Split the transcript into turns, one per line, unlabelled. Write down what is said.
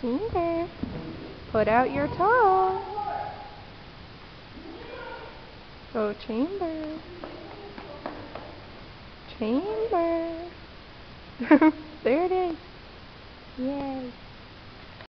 Chamber, put out your tongue. Go chamber. Chamber. there it is. Yay.